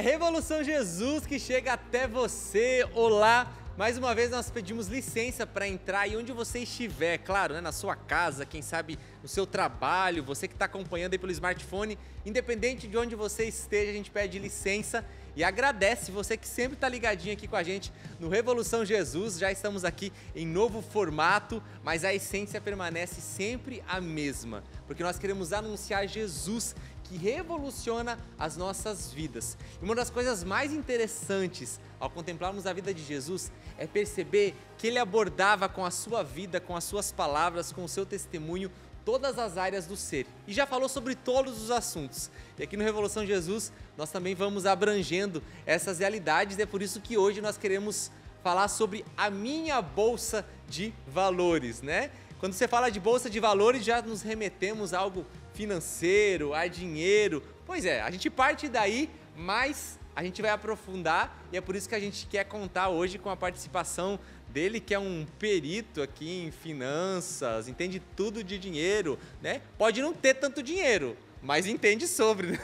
É Revolução Jesus que chega até você. Olá! Mais uma vez nós pedimos licença para entrar e onde você estiver, claro, né, na sua casa, quem sabe no seu trabalho, você que está acompanhando aí pelo smartphone, independente de onde você esteja, a gente pede licença e agradece você que sempre está ligadinho aqui com a gente no Revolução Jesus. Já estamos aqui em novo formato, mas a essência permanece sempre a mesma, porque nós queremos anunciar Jesus que revoluciona as nossas vidas. E uma das coisas mais interessantes ao contemplarmos a vida de Jesus é perceber que ele abordava com a sua vida, com as suas palavras, com o seu testemunho, todas as áreas do ser. E já falou sobre todos os assuntos. E aqui no Revolução Jesus, nós também vamos abrangendo essas realidades, é por isso que hoje nós queremos falar sobre a minha bolsa de valores, né? Quando você fala de bolsa de valores, já nos remetemos a algo financeiro, a dinheiro. Pois é, a gente parte daí, mas a gente vai aprofundar e é por isso que a gente quer contar hoje com a participação dele, que é um perito aqui em finanças, entende tudo de dinheiro, né? Pode não ter tanto dinheiro, mas entende sobre. Né?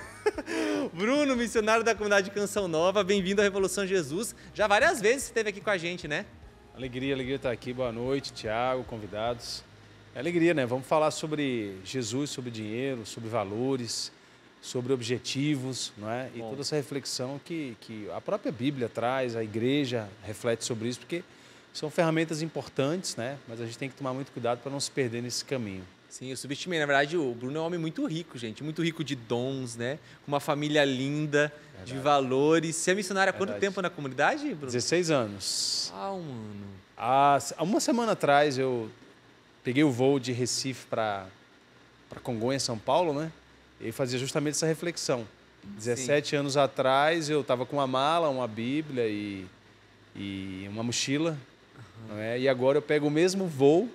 Bruno, missionário da comunidade Canção Nova, bem-vindo à Revolução Jesus. Já várias vezes esteve aqui com a gente, né? Alegria, alegria estar aqui. Boa noite, Tiago, convidados. É alegria, né? Vamos falar sobre Jesus, sobre dinheiro, sobre valores, sobre objetivos, não é? E Bom. toda essa reflexão que, que a própria Bíblia traz, a igreja reflete sobre isso, porque são ferramentas importantes, né? Mas a gente tem que tomar muito cuidado para não se perder nesse caminho. Sim, eu subestimei. Na verdade, o Bruno é um homem muito rico, gente. Muito rico de dons, né? Com uma família linda, verdade. de valores. Você é missionário há quanto tempo na comunidade, Bruno? 16 anos. Ah, um ano. Há uma semana atrás eu peguei o voo de Recife para Congonha, São Paulo, né? E fazia justamente essa reflexão. 17 Sim. anos atrás eu estava com uma mala, uma Bíblia e, e uma mochila. Uhum. É? E agora eu pego o mesmo voo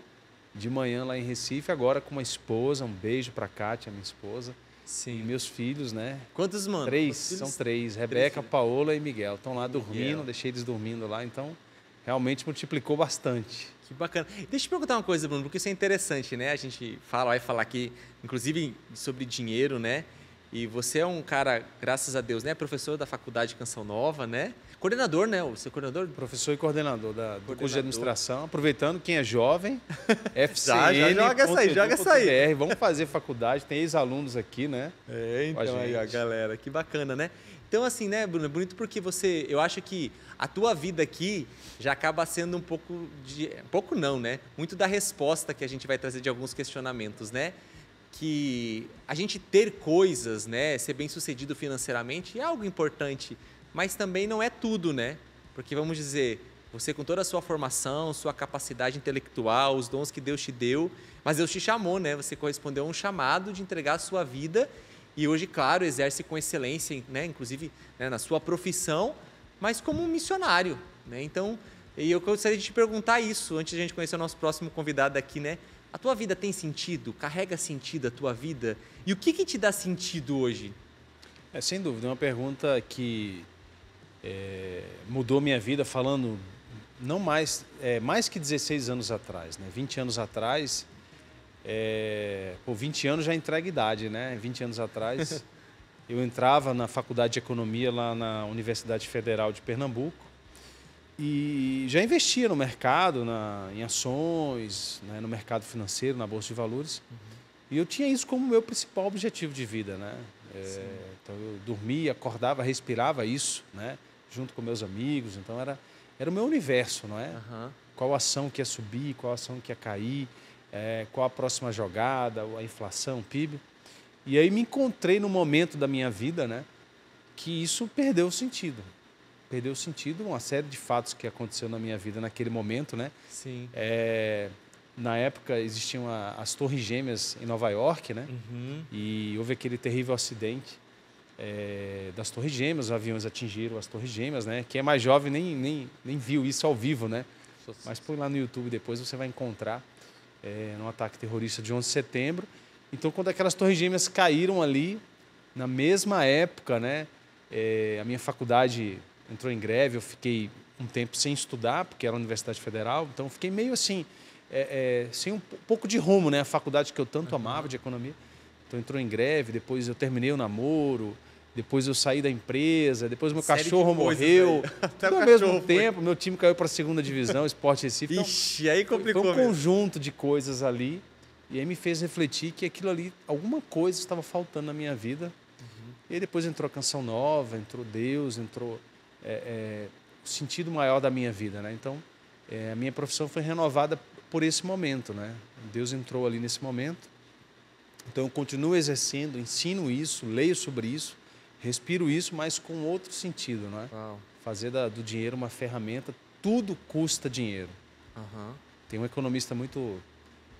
de manhã lá em Recife, agora com uma esposa. Um beijo para Kátia, minha esposa. Sim. E meus filhos, né? Quantos, mano? Três, são três. Rebeca, três Paola e Miguel. Estão lá dormindo, Miguel. deixei eles dormindo lá, então realmente multiplicou bastante. Que bacana. Deixa eu perguntar uma coisa, Bruno, porque isso é interessante, né? A gente fala, vai falar aqui, inclusive, sobre dinheiro, né? E você é um cara, graças a Deus, né? Professor da Faculdade Canção Nova, né? Coordenador, né? O seu coordenador? Professor e coordenador da, do curso de administração. Aproveitando, quem é jovem, FCN. já, já joga essa aí, joga essa aí. Vamos fazer faculdade, tem ex-alunos aqui, né? É, então aí, a galera, que bacana, né? Então, assim, né, Bruno, é bonito porque você, eu acho que a tua vida aqui já acaba sendo um pouco de, pouco não, né? Muito da resposta que a gente vai trazer de alguns questionamentos, né? Que a gente ter coisas, né, ser bem sucedido financeiramente é algo importante, mas também não é tudo, né? Porque vamos dizer, você com toda a sua formação, sua capacidade intelectual, os dons que Deus te deu, mas Deus te chamou, né? Você correspondeu a um chamado de entregar a sua vida e hoje, claro, exerce com excelência, né, inclusive né, na sua profissão, mas como um missionário. Né? Então, eu gostaria de te perguntar isso, antes de a gente conhecer o nosso próximo convidado aqui, né? A tua vida tem sentido? Carrega sentido a tua vida? E o que, que te dá sentido hoje? É, sem dúvida, é uma pergunta que é, mudou minha vida falando não mais, é, mais que 16 anos atrás, né? 20 anos atrás, é, por 20 anos já entrega idade, né? 20 anos atrás, eu entrava na faculdade de economia lá na Universidade Federal de Pernambuco e já investia no mercado, na, em ações, né? no mercado financeiro, na bolsa de valores. Uhum. E eu tinha isso como meu principal objetivo de vida, né? É, então eu dormia, acordava, respirava isso, né? Junto com meus amigos. Então era era o meu universo, não é? Uhum. Qual ação que ia subir, qual ação que ia cair é, qual a próxima jogada, a inflação, o PIB. E aí me encontrei no momento da minha vida, né, que isso perdeu o sentido. Perdeu o sentido, uma série de fatos que aconteceu na minha vida naquele momento, né? Sim. É, na época existiam a, as Torres Gêmeas em Nova York, né? Uhum. E houve aquele terrível acidente é, das Torres Gêmeas, os aviões atingiram as Torres Gêmeas, né? Quem é mais jovem nem, nem, nem viu isso ao vivo, né? Mas põe lá no YouTube depois você vai encontrar é, no ataque terrorista de 11 de setembro. Então, quando aquelas torres gêmeas caíram ali, na mesma época, né, é, a minha faculdade entrou em greve, eu fiquei um tempo sem estudar, porque era a Universidade Federal, então fiquei meio assim, é, é, sem um pouco de rumo, né, a faculdade que eu tanto amava de economia. Então entrou em greve, depois eu terminei o namoro, depois eu saí da empresa, depois meu Série cachorro morreu. Até ao mesmo tempo, foi. meu time caiu para a segunda divisão, Esporte Recife. Então, Ixi, aí complicou. Foi um mesmo. conjunto de coisas ali. E aí me fez refletir que aquilo ali, alguma coisa estava faltando na minha vida. Uhum. E aí depois entrou a canção nova, entrou Deus, entrou é, é, o sentido maior da minha vida, né? Então, é, a minha profissão foi renovada por esse momento, né? Deus entrou ali nesse momento. Então, eu continuo exercendo, ensino isso, leio sobre isso respiro isso, mas com outro sentido, não é? Uau. Fazer da, do dinheiro uma ferramenta, tudo custa dinheiro. Uhum. Tem um economista muito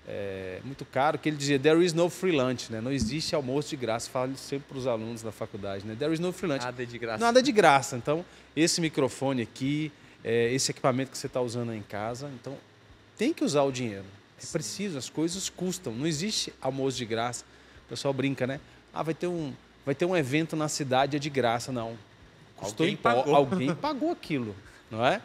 é, muito caro que ele dizia there is no free lunch, né? Não existe almoço de graça. Falo sempre para os alunos da faculdade, né? There is no free lunch. Nada de graça. Nada de graça. Então esse microfone aqui, é, esse equipamento que você está usando em casa, então tem que usar o dinheiro. É Sim. preciso, as coisas custam. Não existe almoço de graça. O pessoal brinca, né? Ah, vai ter um vai ter um evento na cidade é de graça, não. Custou alguém pagou. Alguém pagou aquilo, não é?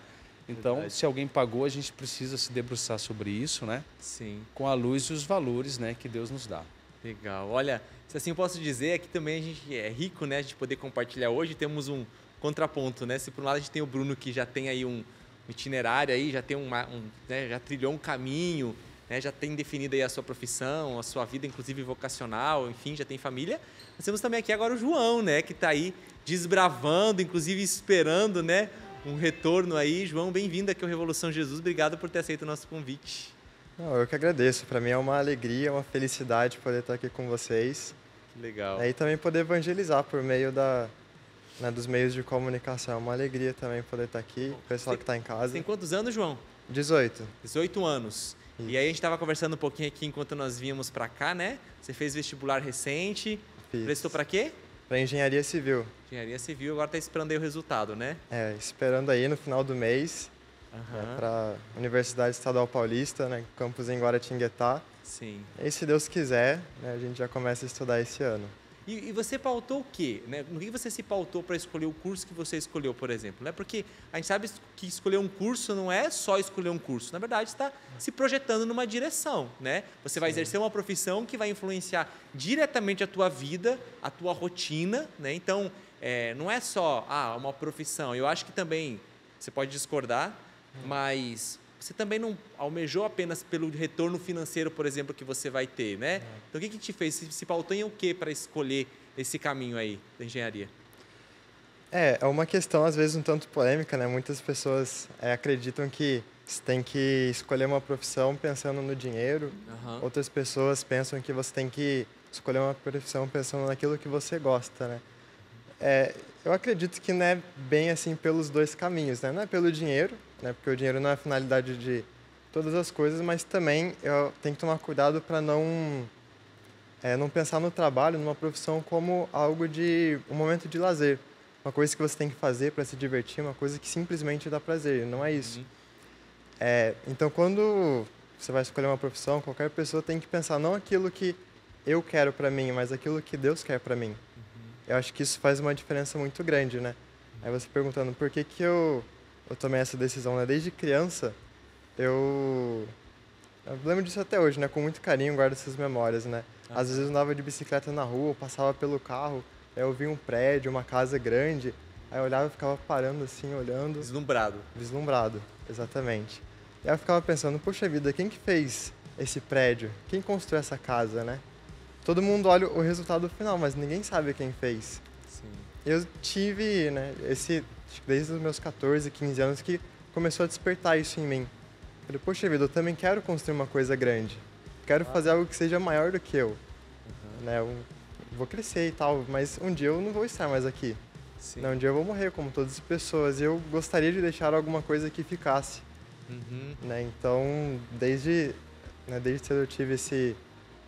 Então, Verdade. se alguém pagou, a gente precisa se debruçar sobre isso, né? Sim. Com a luz e os valores, né, que Deus nos dá. Legal. Olha, se assim eu posso dizer, é que também a gente é rico, né, a gente poder compartilhar hoje. Temos um contraponto, né? Se por um lado a gente tem o Bruno que já tem aí um itinerário aí, já tem uma, um, né, já trilhou um caminho, né, já tem definida aí a sua profissão, a sua vida, inclusive vocacional, enfim, já tem família. Nós temos também aqui agora o João, né, que está aí desbravando, inclusive esperando, né, um retorno aí. João, bem-vindo aqui ao Revolução Jesus. Obrigado por ter aceito o nosso convite. Não, eu que agradeço. Para mim é uma alegria, uma felicidade poder estar aqui com vocês. Que legal. E também poder evangelizar por meio da, né, dos meios de comunicação. É uma alegria também poder estar aqui, o pessoal que está em casa. Tem quantos anos, João? 18. 18 anos. Isso. E aí a gente estava conversando um pouquinho aqui enquanto nós vínhamos para cá, né? Você fez vestibular recente. Fiz. Prestou para quê? Para engenharia civil. Engenharia civil, agora está esperando aí o resultado, né? É, esperando aí no final do mês. Uhum. Né, para a Universidade Estadual Paulista, né, campus em Guaratinguetá. Sim. E se Deus quiser, né, a gente já começa a estudar esse ano. E, e, você pautou o quê? Né? No que você se pautou para escolher o curso que você escolheu, por exemplo? Né? Porque a gente sabe que escolher um curso não é só escolher um curso. Na verdade, está se projetando numa direção. Né? Você vai Sim. exercer uma profissão que vai influenciar diretamente a tua vida, a tua rotina. Né? Então, é, não é só ah, uma profissão. Eu acho que também, você pode discordar, hum. mas você também não almejou apenas pelo retorno financeiro, por exemplo, que você vai ter, né? É. Então, o que, que te fez? Se, se pautou em o que para escolher esse caminho aí da engenharia? É, é uma questão às vezes um tanto polêmica, né? Muitas pessoas é, acreditam que você tem que escolher uma profissão pensando no dinheiro. Uhum. Outras pessoas pensam que você tem que escolher uma profissão pensando naquilo que você gosta, né? É, eu acredito que não é bem assim pelos dois caminhos, né? Não é pelo dinheiro, né? Porque o dinheiro não é a finalidade de todas as coisas, mas também eu tenho que tomar cuidado para não é, não pensar no trabalho, numa profissão como algo de um momento de lazer, uma coisa que você tem que fazer para se divertir, uma coisa que simplesmente dá prazer. Não é isso. Uhum. É, então, quando você vai escolher uma profissão, qualquer pessoa tem que pensar não aquilo que eu quero para mim, mas aquilo que Deus quer para mim. Uhum. Eu acho que isso faz uma diferença muito grande, né? Aí você perguntando por que que eu eu tomei essa decisão, né? Desde criança, eu, eu lembro disso até hoje, né? Com muito carinho guardo essas memórias, né? Ah. Às vezes eu andava de bicicleta na rua, passava pelo carro, eu via um prédio, uma casa grande, aí eu olhava e ficava parando assim, olhando. Deslumbrado. Deslumbrado, exatamente. E aí eu ficava pensando, poxa vida, quem que fez esse prédio? Quem construiu essa casa, né? Todo mundo olha o resultado final, mas ninguém sabe quem fez. Sim. Eu tive, né, esse desde os meus 14, 15 anos que começou a despertar isso em mim. Falei, poxa vida, eu também quero construir uma coisa grande. Quero ah. fazer algo que seja maior do que eu. Uhum. Né? Eu vou crescer e tal, mas um dia eu não vou estar mais aqui. Né? Um dia eu vou morrer como todas as pessoas. E eu gostaria de deixar alguma coisa que ficasse. Uhum. Né? Então, desde, né, desde cedo eu tive esse,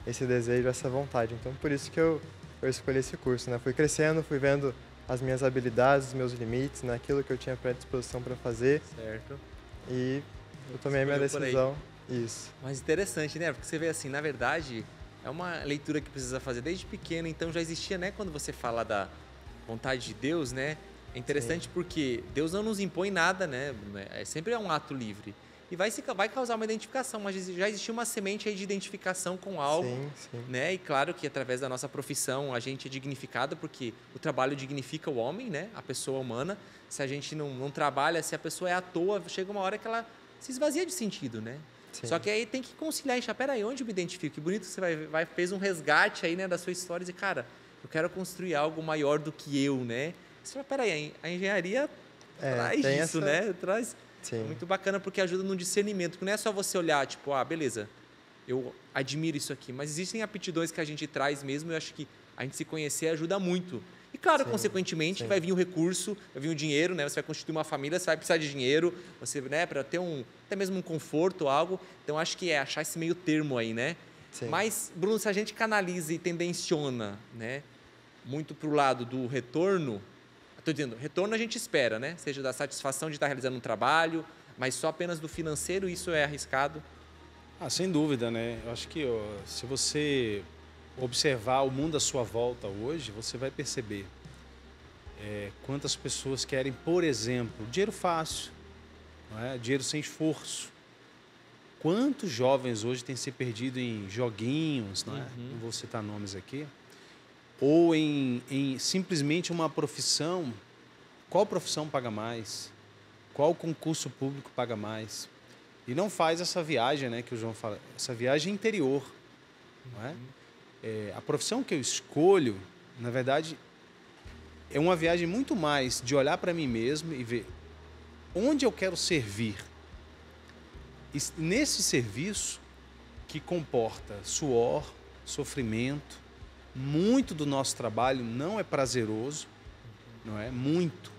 esse desejo, essa vontade. Então, por isso que eu, eu escolhi esse curso. Né? Fui crescendo, fui vendo as minhas habilidades, os meus limites, naquilo né? que eu tinha predisposição para fazer. Certo. E eu tomei a minha decisão. Isso. Mas interessante, né? Porque você vê assim, na verdade, é uma leitura que precisa fazer desde pequeno, então já existia, né? Quando você fala da vontade de Deus, né? É interessante Sim. porque Deus não nos impõe nada, né? É sempre é um ato livre. E vai, se, vai causar uma identificação, mas já existiu uma semente aí de identificação com algo, sim, sim. né? E claro que através da nossa profissão a gente é dignificado porque o trabalho dignifica o homem, né? A pessoa humana. Se a gente não, não trabalha, se a pessoa é à toa, chega uma hora que ela se esvazia de sentido, né? Sim. Só que aí tem que conciliar, enxergar, peraí, onde eu me identifico? Que bonito que você vai, vai, fez um resgate aí, né, da sua história e, cara, eu quero construir algo maior do que eu, né? Você fala, peraí, a engenharia é, traz isso, essa... né? Traz. Sim. Muito bacana porque ajuda no discernimento, que não é só você olhar, tipo, ah, beleza, eu admiro isso aqui, mas existem aptidões que a gente traz mesmo, eu acho que a gente se conhecer ajuda muito. E claro, sim, consequentemente, sim. vai vir o recurso, vai vir o dinheiro, né? Você vai constituir uma família, você vai precisar de dinheiro, você, né, para ter um até mesmo um conforto, algo. Então acho que é achar esse meio termo aí, né? Sim. Mas Bruno, se a gente canaliza e tendenciona, né, muito para o lado do retorno, estou dizendo, retorno a gente espera, né? Seja da satisfação de estar realizando um trabalho, mas só apenas do financeiro isso é arriscado. Ah, sem dúvida, né? Eu acho que ó, se você observar o mundo à sua volta hoje, você vai perceber é, quantas pessoas querem, por exemplo, dinheiro fácil, é? dinheiro sem esforço. Quantos jovens hoje têm se perdido em joguinhos, não, é? uhum. não vou citar nomes aqui, ou em, em simplesmente uma profissão. Qual profissão paga mais? Qual concurso público paga mais? E não faz essa viagem, né, que o João fala, essa viagem interior, não é? Uhum. É, a profissão que eu escolho, na verdade, é uma viagem muito mais de olhar para mim mesmo e ver onde eu quero servir. E nesse serviço que comporta suor, sofrimento, muito do nosso trabalho não é prazeroso, não é? Muito.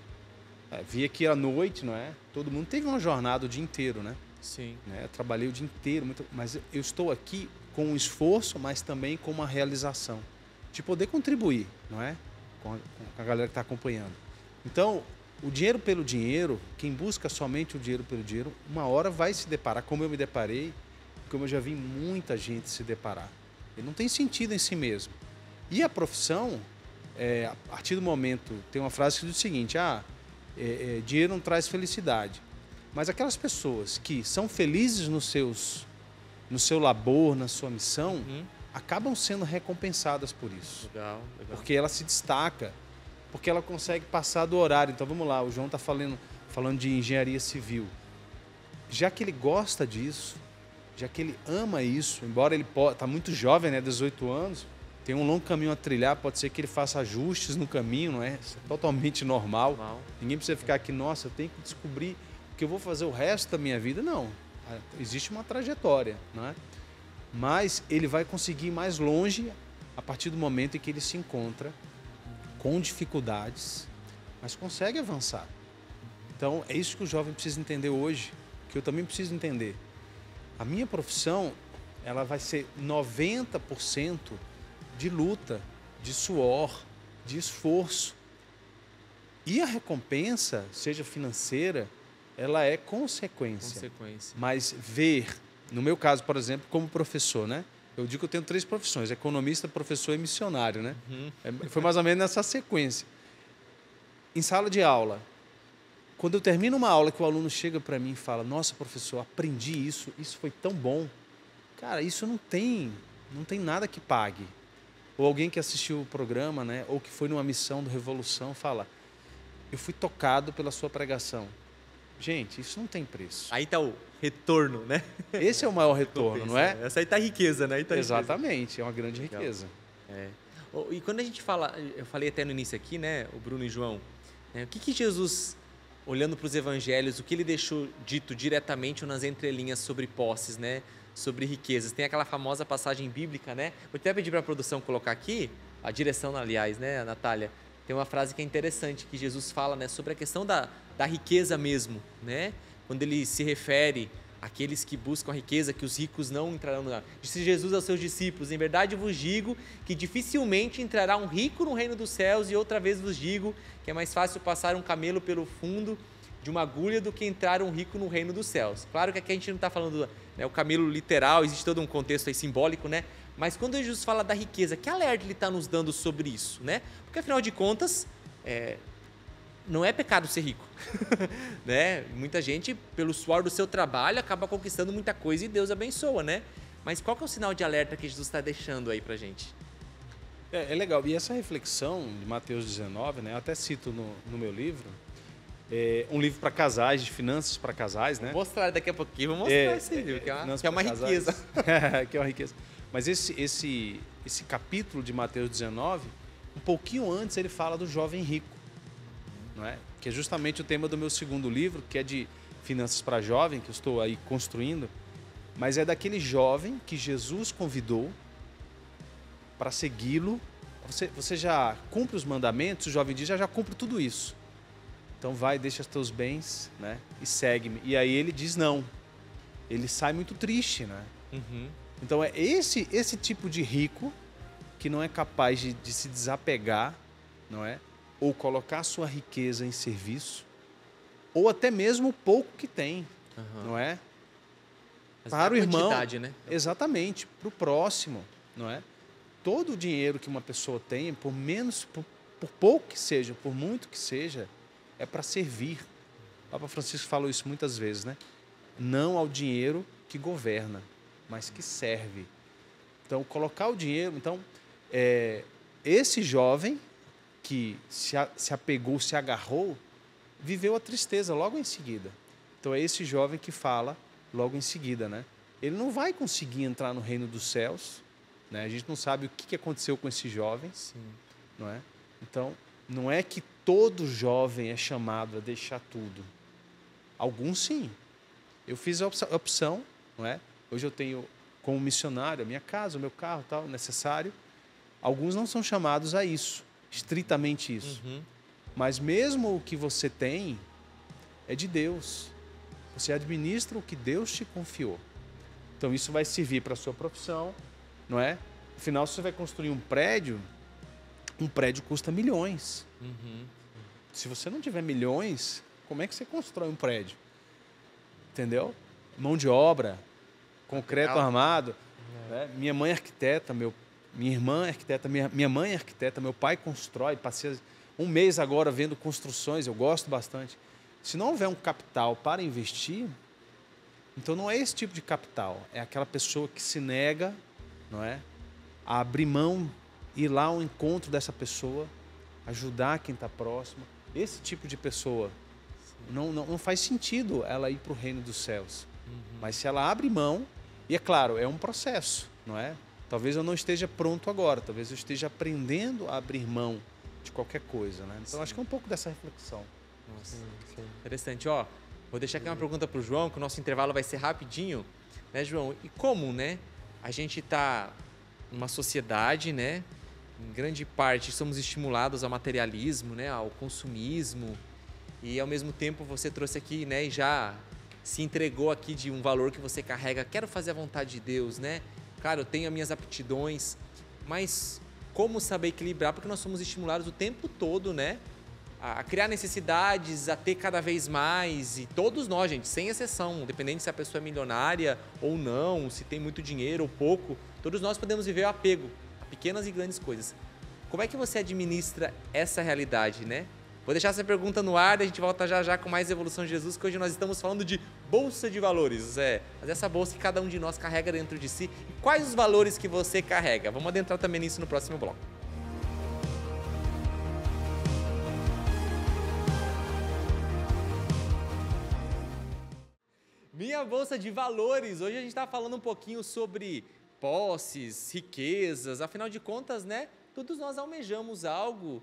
É, vi aqui à noite, não é? Todo mundo teve uma jornada o dia inteiro, né? Sim. Né? Trabalhei o dia inteiro, muito, mas eu estou aqui com um esforço, mas também com uma realização de poder contribuir, não é? Com a, com a galera que está acompanhando. Então, o dinheiro pelo dinheiro, quem busca somente o dinheiro pelo dinheiro, uma hora vai se deparar, como eu me deparei, como eu já vi muita gente se deparar. Ele não tem sentido em si mesmo. E a profissão, é, a partir do momento, tem uma frase que diz o seguinte: ah, é, é, dinheiro não traz felicidade. Mas aquelas pessoas que são felizes nos seus, no seu labor, na sua missão, uhum. acabam sendo recompensadas por isso. Legal, legal. Porque ela se destaca porque ela consegue passar do horário. Então vamos lá, o João está falando, falando de engenharia civil. Já que ele gosta disso, já que ele ama isso, embora ele está muito jovem, né, 18 anos, tem um longo caminho a trilhar, pode ser que ele faça ajustes no caminho, não é? Isso é totalmente normal. normal. Ninguém precisa ficar aqui, nossa, eu tenho que descobrir o que eu vou fazer o resto da minha vida. Não. Existe uma trajetória, não é? Mas ele vai conseguir ir mais longe a partir do momento em que ele se encontra com dificuldades, mas consegue avançar. Então, é isso que o jovem precisa entender hoje, que eu também preciso entender. A minha profissão, ela vai ser 90% de luta, de suor, de esforço. E a recompensa, seja financeira, ela é consequência. consequência. Mas ver, no meu caso, por exemplo, como professor, né? Eu digo que eu tenho três profissões: economista, professor e missionário, né? Uhum. É, foi mais ou menos nessa sequência. Em sala de aula, quando eu termino uma aula que o aluno chega para mim e fala: "Nossa, professor, aprendi isso, isso foi tão bom". Cara, isso não tem, não tem nada que pague. Ou alguém que assistiu o programa, né, ou que foi numa missão do Revolução, fala: "Eu fui tocado pela sua pregação". Gente, isso não tem preço. Aí está o retorno, né? Esse é o maior retorno, não é? Essa aí está a riqueza, né? Tá Exatamente, riqueza. é uma grande Legal. riqueza. É. E quando a gente fala, eu falei até no início aqui, né, o Bruno e João, né, o que, que Jesus, olhando para os evangelhos, o que ele deixou dito diretamente ou nas entrelinhas sobre posses, né? Sobre riquezas. Tem aquela famosa passagem bíblica, né? Vou até pedir para a produção colocar aqui, a direção, aliás, né, Natália? Tem uma frase que é interessante, que Jesus fala, né, sobre a questão da, da riqueza mesmo, né? Quando ele se refere àqueles que buscam a riqueza, que os ricos não entrarão no Disse Jesus aos seus discípulos: Em verdade vos digo que dificilmente entrará um rico no reino dos céus, e outra vez vos digo que é mais fácil passar um camelo pelo fundo de uma agulha do que entrar um rico no reino dos céus. Claro que aqui a gente não está falando né, o camelo literal, existe todo um contexto aí simbólico, né? Mas quando Jesus fala da riqueza, que alerta ele está nos dando sobre isso, né? Porque afinal de contas, é, não é pecado ser rico, né? Muita gente, pelo suor do seu trabalho, acaba conquistando muita coisa e Deus abençoa, né? Mas qual que é o sinal de alerta que Jesus está deixando aí para gente? É, é, legal. E essa reflexão de Mateus 19, né? Eu até cito no, no meu livro, é um livro para casais, de finanças para casais, né? Vou mostrar daqui a pouquinho, vou mostrar é, esse livro, que é uma, que é uma riqueza. que é uma riqueza. Mas esse, esse, esse capítulo de Mateus 19, um pouquinho antes ele fala do jovem rico, não é? Que é justamente o tema do meu segundo livro, que é de finanças para jovem, que eu estou aí construindo, mas é daquele jovem que Jesus convidou para segui-lo. Você, você já cumpre os mandamentos, o jovem diz, já, já cumpre tudo isso. Então vai, deixa os teus bens, né? E segue-me. E aí ele diz não. Ele sai muito triste, né? Uhum. Então é esse esse tipo de rico que não é capaz de, de se desapegar, não é? Ou colocar sua riqueza em serviço, ou até mesmo o pouco que tem, uhum. não é? Mas para o irmão, né? exatamente, para o próximo, não é? Todo o dinheiro que uma pessoa tem, por menos, por, por pouco que seja, por muito que seja, é para servir. O Papa Francisco falou isso muitas vezes, né? Não ao dinheiro que governa, mas que serve. Então, colocar o dinheiro. Então, é, esse jovem que se, a, se apegou, se agarrou, viveu a tristeza logo em seguida. Então, é esse jovem que fala logo em seguida, né? Ele não vai conseguir entrar no reino dos céus, né? A gente não sabe o que aconteceu com esse jovem, Sim. não é? Então, não é que todo jovem é chamado a deixar tudo. Alguns sim. Eu fiz a opção, não é? Hoje eu tenho como missionário a minha casa, o meu carro, tal, necessário. Alguns não são chamados a isso, estritamente isso. Uhum. Mas mesmo o que você tem é de Deus. Você administra o que Deus te confiou. Então isso vai servir para a sua profissão, não é? Afinal, se você vai construir um prédio, um prédio custa milhões. Uhum. Se você não tiver milhões, como é que você constrói um prédio? Entendeu? Mão de obra, concreto armado. Né? Minha mãe é arquiteta, meu, minha irmã é arquiteta, minha, minha mãe é arquiteta, meu pai constrói. Passei um mês agora vendo construções, eu gosto bastante. Se não houver um capital para investir, então não é esse tipo de capital, é aquela pessoa que se nega, não é, a abrir mão, ir lá ao encontro dessa pessoa, ajudar quem está próximo. Esse tipo de pessoa não, não, não, faz sentido ela ir para o reino dos céus. Uhum. Mas se ela abre mão, e é claro, é um processo, não é? Talvez eu não esteja pronto agora, talvez eu esteja aprendendo a abrir mão de qualquer coisa, né? Então Sim. acho que é um pouco dessa reflexão. Nossa, sim, sim. interessante. Ó, vou deixar aqui uma pergunta para o João, que o nosso intervalo vai ser rapidinho, né, João? E como, né? A gente está numa sociedade, né? Em grande parte somos estimulados ao materialismo, né? Ao consumismo e ao mesmo tempo você trouxe aqui, né? E já se entregou aqui de um valor que você carrega. Quero fazer a vontade de Deus, né? Cara, eu tenho as minhas aptidões, mas como saber equilibrar? Porque nós somos estimulados o tempo todo, né? a criar necessidades, a ter cada vez mais. E todos nós, gente, sem exceção, independente se a pessoa é milionária ou não, se tem muito dinheiro ou pouco, todos nós podemos viver o apego pequenas e grandes coisas. Como é que você administra essa realidade, né? Vou deixar essa pergunta no ar e a gente volta já já com mais Evolução de Jesus, que hoje nós estamos falando de bolsa de valores. É, mas essa bolsa que cada um de nós carrega dentro de si. E quais os valores que você carrega? Vamos adentrar também nisso no próximo bloco. Minha bolsa de valores. Hoje a gente está falando um pouquinho sobre posses, riquezas. Afinal de contas, né? Todos nós almejamos algo.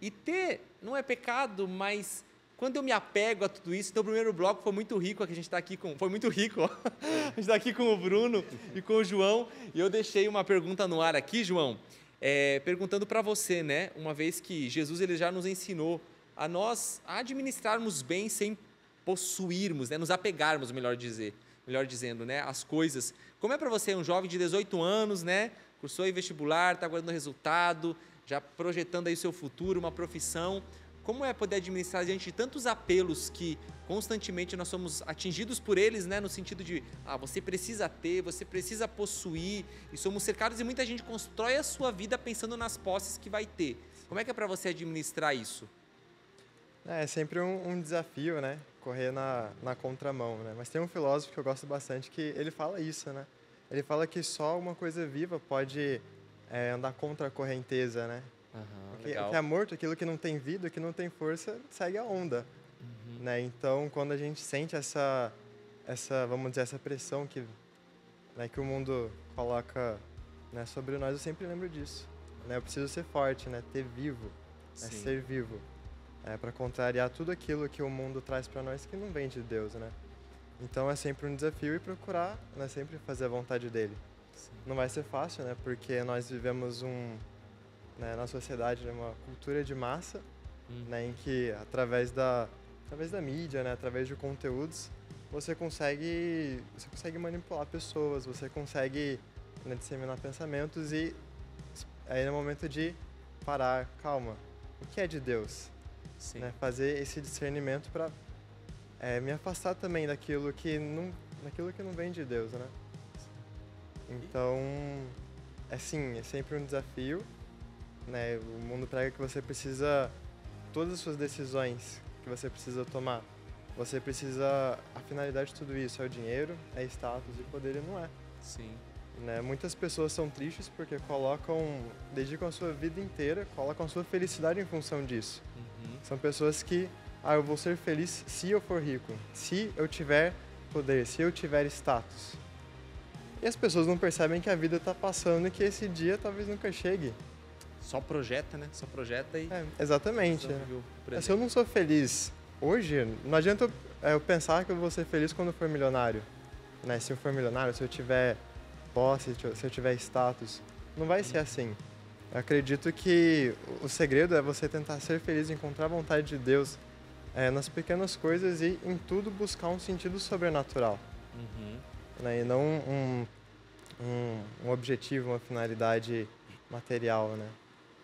E ter não é pecado, mas quando eu me apego a tudo isso, então o primeiro bloco foi muito rico, a gente está aqui com, foi muito rico, ó. a gente está aqui com o Bruno e com o João, e eu deixei uma pergunta no ar aqui, João, é, perguntando para você, né, uma vez que Jesus ele já nos ensinou a nós administrarmos bem sem possuirmos, né, nos apegarmos, melhor dizer, melhor dizendo, né, as coisas. Como é para você, um jovem de 18 anos, né, cursou aí vestibular, está aguardando resultado, já projetando aí o seu futuro, uma profissão. Como é poder administrar diante de tantos apelos que constantemente nós somos atingidos por eles, né, no sentido de, ah, você precisa ter, você precisa possuir, e somos cercados e muita gente constrói a sua vida pensando nas posses que vai ter. Como é que é para você administrar isso? É, é sempre um, um, desafio, né? Correr na, na contramão, né? Mas tem um filósofo que eu gosto bastante que ele fala isso, né? Ele fala que só uma coisa viva pode é, andar contra a correnteza, né? Uhum, o, que, o, que, é morto, aquilo que não tem vida, que não tem força, segue a onda, uhum. né? Então, quando a gente sente essa, essa, vamos dizer, essa pressão que, né, que o mundo coloca né, sobre nós, eu sempre lembro disso. Né? Eu preciso ser forte, né? Ter vivo, né? ser vivo é, para contrariar tudo aquilo que o mundo traz para nós que não vem de Deus, né? Então é sempre um desafio e procurar, né, sempre fazer a vontade dele. Sim. Não vai ser fácil, né? Porque nós vivemos um, né, na sociedade né, uma cultura de massa, hum. né, em que através da, através da mídia, né, através de conteúdos, você consegue, você consegue manipular pessoas, você consegue né, disseminar pensamentos e aí é o momento de parar, calma, o que é de Deus? Né? Fazer esse discernimento para é, me afastar também daquilo que não, daquilo que não vem de Deus, né? Então, é sim, é sempre um desafio, né? O mundo prega que você precisa todas as suas decisões que você precisa tomar. Você precisa a finalidade de tudo isso é o dinheiro, é status e poder e não é. Sim. Né? Muitas pessoas são tristes porque colocam, dedicam a sua vida inteira, colocam a sua felicidade em função disso. Uhum. São pessoas que, ah, eu vou ser feliz se eu for rico, se eu tiver poder, se eu tiver status. E as pessoas não percebem que a vida está passando e que esse dia talvez nunca chegue. Só projeta, né? Só projeta e. É, exatamente. É. Se eu não sou feliz hoje, não adianta eu, é, eu pensar que eu vou ser feliz quando for milionário. Né? Se eu for milionário, se eu tiver posse, se eu tiver status. Não vai ser assim. Eu acredito que o segredo é você tentar ser feliz, encontrar a vontade de Deus é, nas pequenas coisas e em tudo buscar um sentido sobrenatural. Uhum. Né? E não um, um, um, objetivo, uma finalidade material, né?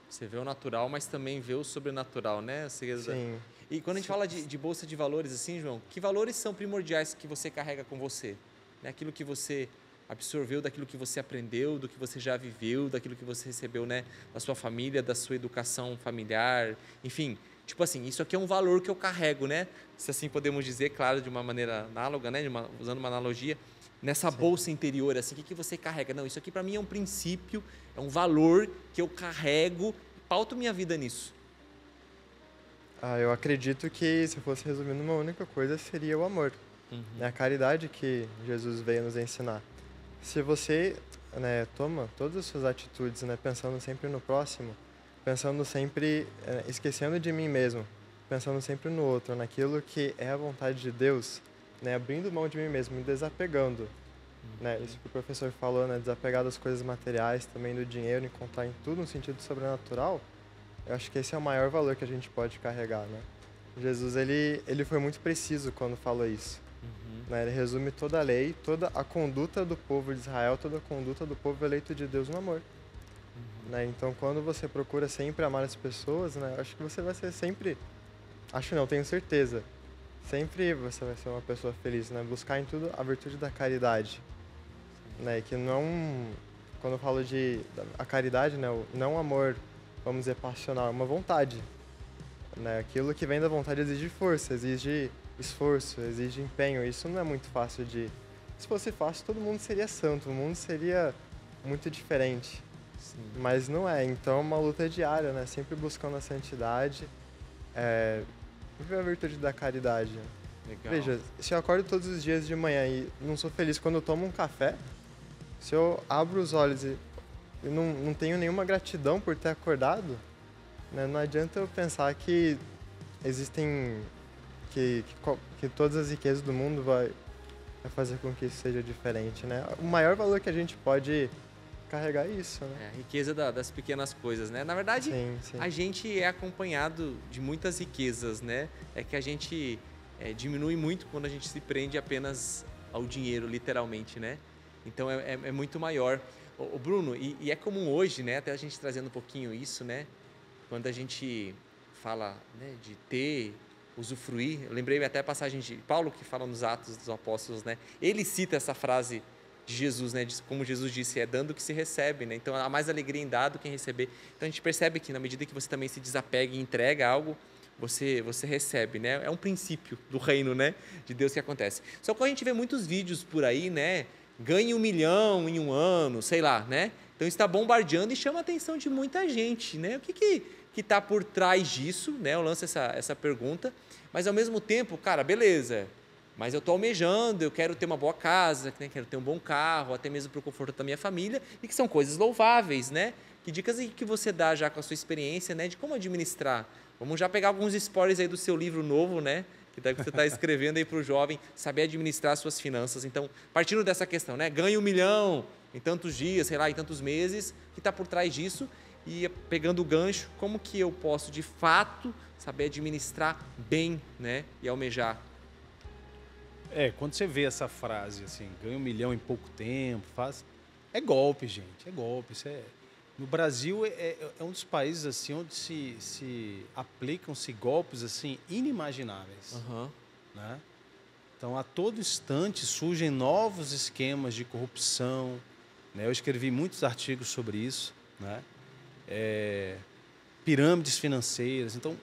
Você vê o natural, mas também vê o sobrenatural, né? Sim. E quando a gente fala de, de bolsa de valores assim, João, que valores são primordiais que você carrega com você? Né? Aquilo que você absorveu daquilo que você aprendeu, do que você já viveu, daquilo que você recebeu, né, da sua família, da sua educação familiar, enfim, tipo assim, isso aqui é um valor que eu carrego, né? Se assim podemos dizer, claro, de uma maneira análoga, né, uma, usando uma analogia, nessa Sim. bolsa interior, assim, o que, que você carrega? Não, isso aqui para mim é um princípio, é um valor que eu carrego, pauto minha vida nisso. Ah, eu acredito que se fosse resumir numa única coisa seria o amor. Uhum. É a caridade que Jesus veio nos ensinar se você né, toma todas as suas atitudes né, pensando sempre no próximo, pensando sempre, é, esquecendo de mim mesmo, pensando sempre no outro, naquilo que é a vontade de Deus, né, abrindo mão de mim mesmo, me desapegando. Né, isso que o professor falou, né, desapegar das coisas materiais, também do dinheiro, encontrar em tudo um sentido sobrenatural, eu acho que esse é o maior valor que a gente pode carregar. Né? Jesus ele, ele foi muito preciso quando falou isso. Né? Ele resume toda a lei, toda a conduta do povo de Israel, toda a conduta do povo eleito de Deus no amor. Uhum. Né? Então, quando você procura sempre amar as pessoas, né? acho que você vai ser sempre. Acho não, tenho certeza. Sempre você vai ser uma pessoa feliz, né? Buscar em tudo a virtude da caridade. Né? Que não. Quando eu falo de. A caridade, né? O não amor, vamos dizer, passional, é uma vontade. Né? Aquilo que vem da vontade exige força, exige esforço, exige empenho. Isso não é muito fácil de. Se fosse fácil, todo mundo seria santo, o mundo seria muito diferente. Sim. Mas não é. Então é uma luta diária, né? Sempre buscando a santidade, é, viver a virtude da caridade. Legal. Veja, se eu acordo todos os dias de manhã e não sou feliz quando eu tomo um café, se eu abro os olhos e não, não tenho nenhuma gratidão por ter acordado, né? não adianta eu pensar que existem que, que, que todas as riquezas do mundo vai, fazer com que isso seja diferente, né? O maior valor que a gente pode carregar é isso, né? É, a riqueza da, das pequenas coisas, né? Na verdade, sim, sim. a gente é acompanhado de muitas riquezas, né? É que a gente é, diminui muito quando a gente se prende apenas ao dinheiro, literalmente, né? Então é, é, é muito maior. O, Bruno, e, e, é comum hoje, né? Até a gente trazendo um pouquinho isso, né? Quando a gente fala né, de ter usufruir. Eu lembrei até a passagem de Paulo que fala nos Atos dos Apóstolos, né? Ele cita essa frase de Jesus, né? Como Jesus disse, é dando que se recebe, né? Então há mais alegria em dar do que em receber. Então a gente percebe que na medida que você também se desapega e entrega algo, você, você recebe, né? É um princípio do reino, né? De Deus que acontece. Só que a gente vê muitos vídeos por aí, né? Ganhe um milhão em um ano, sei lá, né? Então está bombardeando e chama a atenção de muita gente, né? O que que que está por trás disso, né? Eu lanço essa, essa pergunta, mas ao mesmo tempo, cara, beleza, mas eu estou almejando, eu quero ter uma boa casa, né? quero ter um bom carro, até mesmo para o conforto da minha família, e que são coisas louváveis, né? Que dicas que você dá já com a sua experiência, né? De como administrar. Vamos já pegar alguns spoilers aí do seu livro novo, né? Que você está escrevendo aí para o jovem saber administrar suas finanças. Então, partindo dessa questão, né? Ganhe um milhão em tantos dias, sei lá, em tantos meses, que está por trás disso e pegando o gancho, como que eu posso de fato saber administrar bem, né, e almejar? É, quando você vê essa frase assim, ganha um milhão em pouco tempo, faz, é golpe, gente, é golpe. Isso é no Brasil é, é, é um dos países assim onde se, se aplicam-se golpes assim inimagináveis, uhum. né? Então a todo instante surgem novos esquemas de corrupção. Né? Eu escrevi muitos artigos sobre isso, né? É, pirâmides financeiras. Então,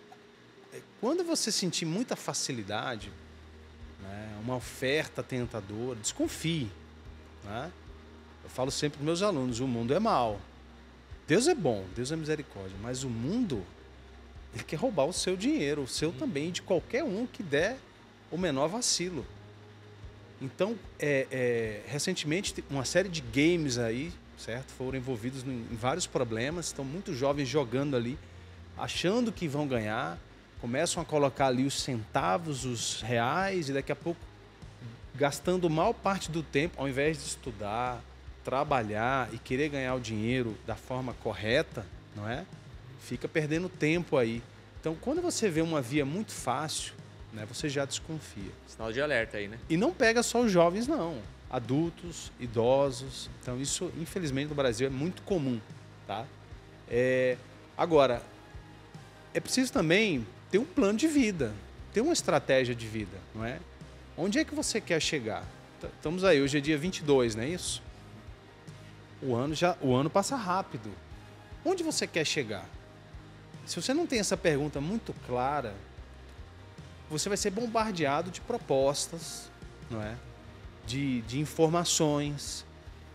é, quando você sentir muita facilidade, né, uma oferta tentadora, desconfie. Né? Eu falo sempre para meus alunos: o mundo é mau. Deus é bom, Deus é misericórdia, mas o mundo ele quer roubar o seu dinheiro, o seu também, de qualquer um que der o menor vacilo. Então, é, é, recentemente, uma série de games aí certo? Foram envolvidos em vários problemas, estão muito jovens jogando ali, achando que vão ganhar, começam a colocar ali os centavos, os reais e daqui a pouco gastando mal parte do tempo, ao invés de estudar, trabalhar e querer ganhar o dinheiro da forma correta, não é? Fica perdendo tempo aí. Então, quando você vê uma via muito fácil, né, você já desconfia. Sinal de alerta aí, né? E não pega só os jovens, não adultos, idosos. Então isso, infelizmente, no Brasil é muito comum, tá? É, agora, é preciso também ter um plano de vida, ter uma estratégia de vida, não é? Onde é que você quer chegar? Estamos aí, hoje é dia 22, não é isso? O ano já, o ano passa rápido. Onde você quer chegar? Se você não tem essa pergunta muito clara, você vai ser bombardeado de propostas, não é? De, de informações.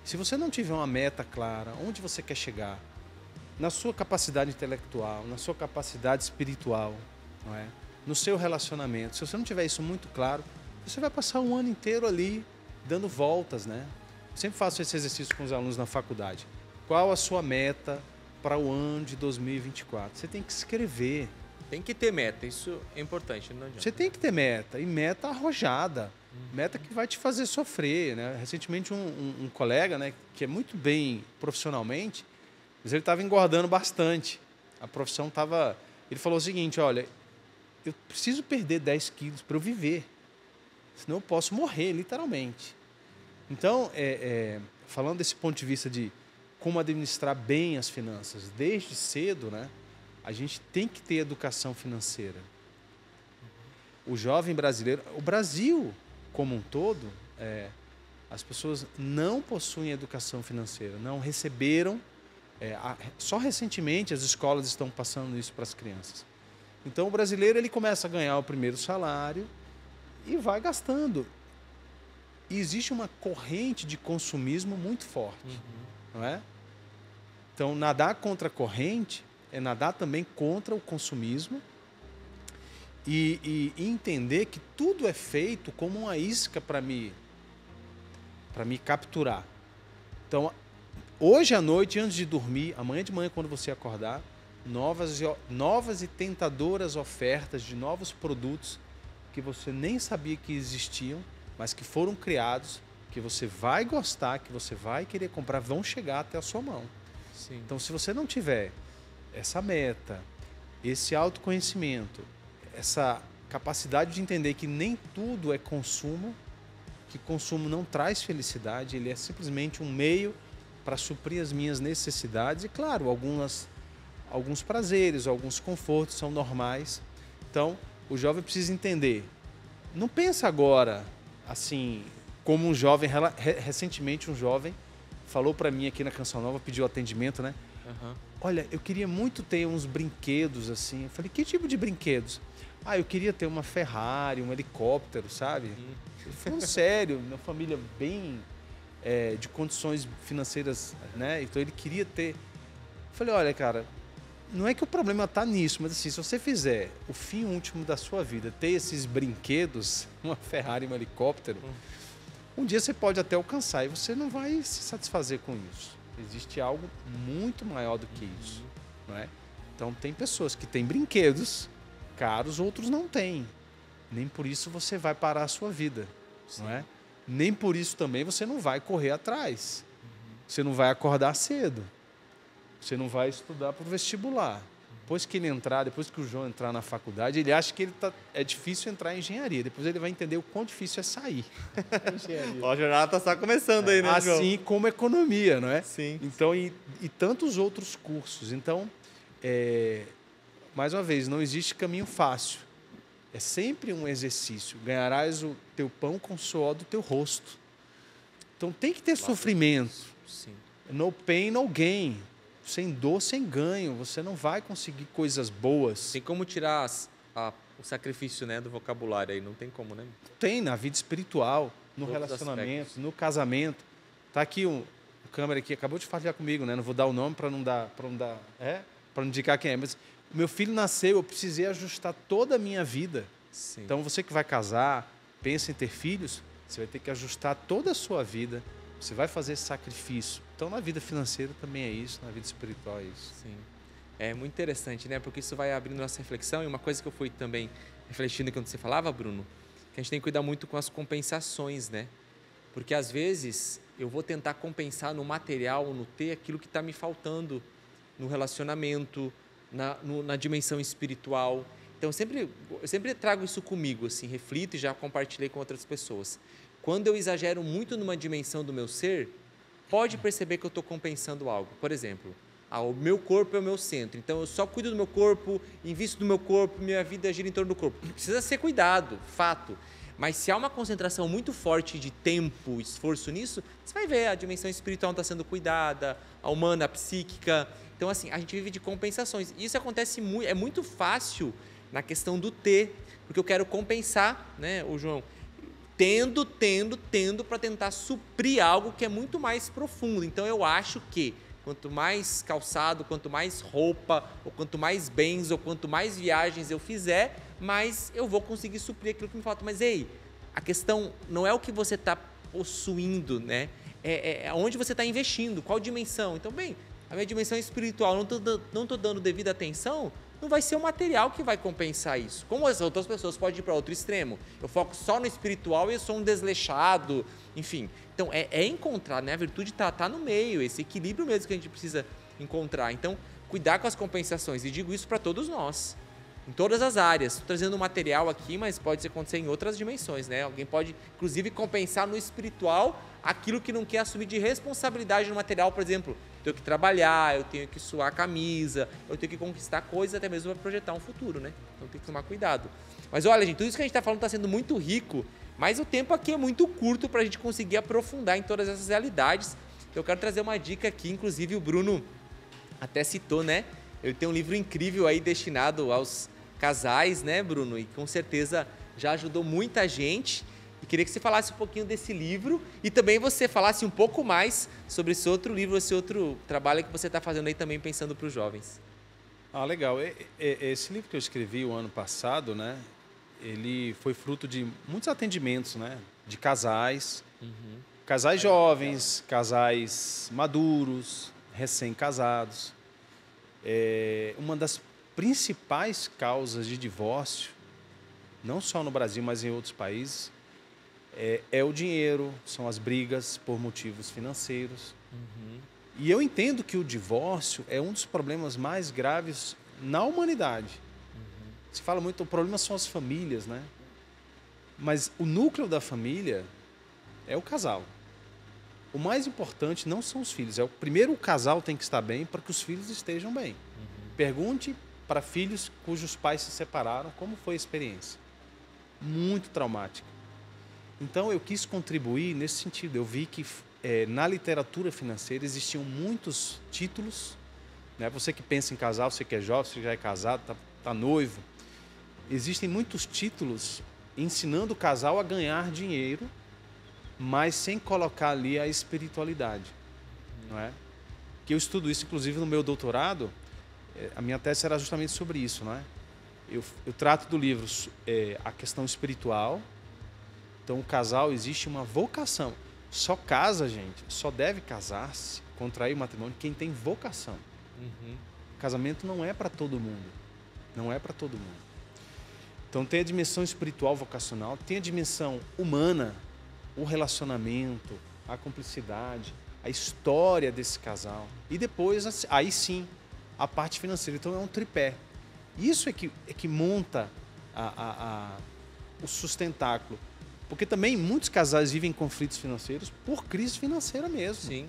Se você não tiver uma meta clara, onde você quer chegar, na sua capacidade intelectual, na sua capacidade espiritual, não é? no seu relacionamento, se você não tiver isso muito claro, você vai passar um ano inteiro ali dando voltas, né? sempre faço esse exercício com os alunos na faculdade. Qual a sua meta para o ano de 2024? Você tem que escrever. Tem que ter meta, isso é importante. Não Você tem que ter meta, e meta arrojada. Meta que vai te fazer sofrer, né? Recentemente um, um, um colega, né, que é muito bem profissionalmente, mas ele estava engordando bastante. A profissão estava... Ele falou o seguinte, olha, eu preciso perder 10 quilos para eu viver, senão eu posso morrer, literalmente. Então, é, é, falando desse ponto de vista de como administrar bem as finanças desde cedo, né? A gente tem que ter educação financeira. O jovem brasileiro, o Brasil como um todo, é, as pessoas não possuem educação financeira, não receberam. É, a, só recentemente as escolas estão passando isso para as crianças. Então o brasileiro ele começa a ganhar o primeiro salário e vai gastando. E existe uma corrente de consumismo muito forte, uhum. não é? Então nadar contra a corrente é nadar também contra o consumismo e, e entender que tudo é feito como uma isca para me para me capturar. Então, hoje à noite, antes de dormir, amanhã de manhã, quando você acordar, novas, novas e tentadoras ofertas de novos produtos que você nem sabia que existiam, mas que foram criados, que você vai gostar, que você vai querer comprar, vão chegar até a sua mão. Sim. Então, se você não tiver essa meta, esse autoconhecimento, essa capacidade de entender que nem tudo é consumo, que consumo não traz felicidade, ele é simplesmente um meio para suprir as minhas necessidades e, claro, algumas, alguns prazeres, alguns confortos são normais. Então, o jovem precisa entender. Não pensa agora assim, como um jovem, recentemente um jovem falou para mim aqui na Canção Nova, pediu atendimento, né? Uhum. Olha, eu queria muito ter uns brinquedos assim. Eu falei, que tipo de brinquedos? Ah, eu queria ter uma Ferrari, um helicóptero, sabe? Uhum. Falando sério, uma família bem é, de condições financeiras, né? Então ele queria ter. Eu falei, olha, cara, não é que o problema está nisso, mas assim, se você fizer o fim último da sua vida, ter esses brinquedos, uma Ferrari, um helicóptero, hum. um dia você pode até alcançar e você não vai se satisfazer com isso. Existe algo muito maior do que isso, não é? Então tem pessoas que têm brinquedos caros, outros não têm. Nem por isso você vai parar a sua vida, Sim. não é? Nem por isso também você não vai correr atrás. Você não vai acordar cedo. Você não vai estudar para o vestibular. Depois que ele entrar, depois que o João entrar na faculdade, ele acha que ele tá, é difícil entrar em engenharia. Depois ele vai entender o quão difícil é sair. a jornada está só começando aí, né, João? Assim como economia, não é? Sim. Então, e, e tantos outros cursos. Então, é, mais uma vez, não existe caminho fácil. É sempre um exercício. Ganharás o teu pão com o suor do teu rosto. Então tem que ter claro. sofrimento. Sim. No pain, no gain sem dor, sem ganho. Você não vai conseguir coisas boas. Tem como tirar as, a, o sacrifício né, do vocabulário aí, não tem como, né? Tem, na vida espiritual, no Outros relacionamento, aspectos. no casamento. Tá aqui um, um câmera aqui, acabou de falar comigo, né? Não vou dar o nome para não dar, para não dar, é, para não indicar quem é, mas meu filho nasceu, eu precisei ajustar toda a minha vida. Sim. Então você que vai casar, pensa em ter filhos, você vai ter que ajustar toda a sua vida você vai fazer esse sacrifício. Então, na vida financeira também é isso, na vida espiritual é isso. Sim. É muito interessante, né? Porque isso vai abrindo nossa reflexão. E uma coisa que eu fui também refletindo quando você falava, Bruno, que a gente tem que cuidar muito com as compensações, né? Porque às vezes eu vou tentar compensar no material, no ter, aquilo que está me faltando no relacionamento, na, no, na dimensão espiritual. Então, sempre, eu sempre trago isso comigo, assim, reflito e já compartilhei com outras pessoas. Quando eu exagero muito numa dimensão do meu ser, pode perceber que eu estou compensando algo. Por exemplo, ah, o meu corpo é o meu centro, então eu só cuido do meu corpo, invisto no meu corpo, minha vida gira em torno do corpo. Precisa ser cuidado, fato. Mas se há uma concentração muito forte de tempo, esforço nisso, você vai ver a dimensão espiritual está sendo cuidada, a humana, a psíquica. Então, assim, a gente vive de compensações. Isso acontece muito, é muito fácil na questão do ter, porque eu quero compensar, né, o João? Tendo, tendo, tendo para tentar suprir algo que é muito mais profundo. Então eu acho que quanto mais calçado, quanto mais roupa, ou quanto mais bens, ou quanto mais viagens eu fizer, mais eu vou conseguir suprir aquilo que me falta. Mas ei, a questão não é o que você está possuindo, né? É, é, é onde você está investindo, qual dimensão. Então, bem, a minha dimensão espiritual, não estou não dando devida atenção, não vai ser o material que vai compensar isso. Como as outras pessoas podem ir para outro extremo. Eu foco só no espiritual e eu sou um desleixado, enfim. Então, é, é encontrar, né? A virtude está tá no meio, esse equilíbrio mesmo que a gente precisa encontrar. Então, cuidar com as compensações. E digo isso para todos nós. Em todas as áreas. Estou trazendo material aqui, mas pode acontecer em outras dimensões, né? Alguém pode, inclusive, compensar no espiritual aquilo que não quer assumir de responsabilidade no material, por exemplo tenho que trabalhar, eu tenho que suar a camisa, eu tenho que conquistar coisas até mesmo para projetar um futuro, né? Então tem que tomar cuidado. Mas olha, gente, tudo isso que a gente está falando está sendo muito rico, mas o tempo aqui é muito curto para a gente conseguir aprofundar em todas essas realidades. Eu quero trazer uma dica aqui, inclusive o Bruno até citou, né? Eu tenho um livro incrível aí destinado aos casais, né, Bruno? E com certeza já ajudou muita gente. E queria que você falasse um pouquinho desse livro e também você falasse um pouco mais sobre esse outro livro, esse outro trabalho que você está fazendo aí também pensando para os jovens. Ah, legal. Esse livro que eu escrevi o ano passado, né? Ele foi fruto de muitos atendimentos, né? De casais, uhum. casais jovens, casais maduros, recém-casados. É, uma das principais causas de divórcio, não só no Brasil, mas em outros países, é, é o dinheiro, são as brigas por motivos financeiros. Uhum. E eu entendo que o divórcio é um dos problemas mais graves na humanidade. Uhum. Se fala muito, o problema são as famílias, né? Mas o núcleo da família é o casal. O mais importante não são os filhos. É o primeiro o casal tem que estar bem para que os filhos estejam bem. Uhum. Pergunte para filhos cujos pais se separaram como foi a experiência. Muito traumática. Então eu quis contribuir nesse sentido. Eu vi que é, na literatura financeira existiam muitos títulos Né? Você que pensa em casar, você que é jovem, você já é casado, está tá noivo. Existem muitos títulos ensinando o casal a ganhar dinheiro, mas sem colocar ali a espiritualidade. Não é? Que eu estudo isso, inclusive, no meu doutorado. É, a minha tese era justamente sobre isso, não é? Eu, eu trato do livro é, a questão espiritual. Então, o casal existe uma vocação. Só casa, gente, só deve casar-se, contrair o matrimônio, quem tem vocação. Uhum. Casamento não é para todo mundo. Não é para todo mundo. Então tem a dimensão espiritual vocacional, tem a dimensão humana, o relacionamento, a cumplicidade, a história desse casal. E depois, aí sim, a parte financeira. Então é um tripé. Isso é que, é que monta a, a, a, o sustentáculo. Porque também muitos casais vivem conflitos financeiros por crise financeira mesmo. Sim.